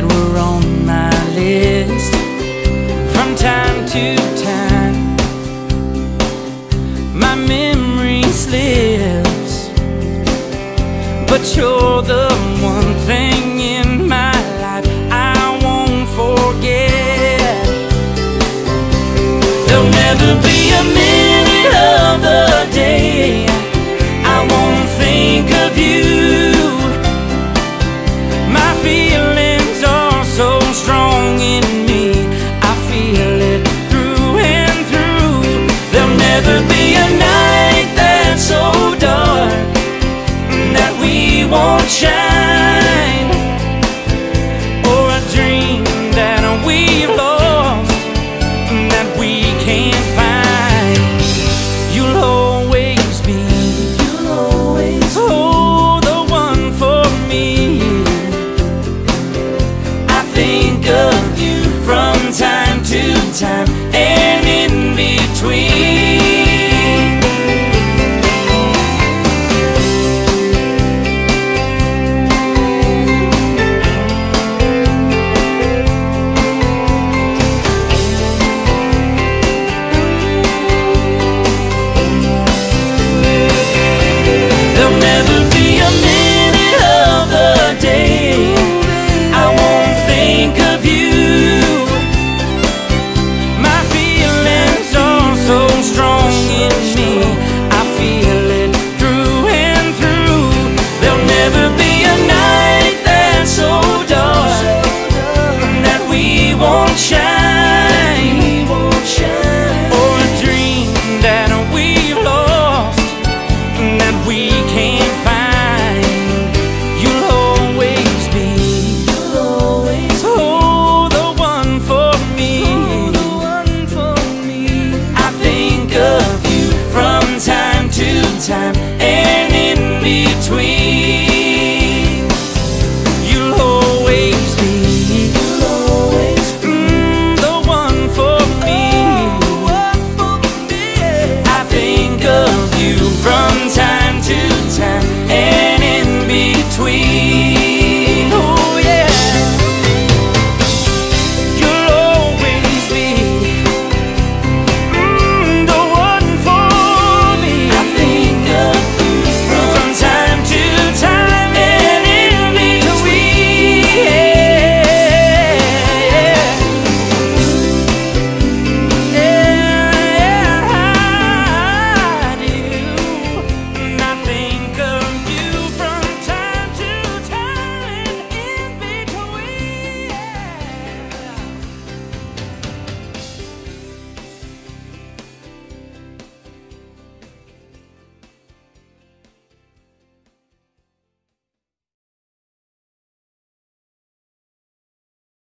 that were on my list from time to time. My memory slips, but you're the one won't or a dream that we've lost that we can't find. You'll always be, you'll always oh, the one for me. I think of you from time to time, and in between.